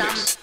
some.